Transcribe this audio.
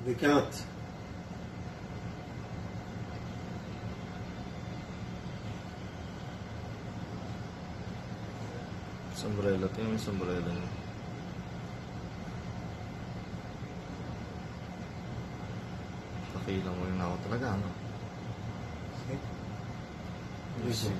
Dikkat. Sombrero. Tingnan mo yung sombrero niya. Kakilang mo rin ako talaga, ano? Listen.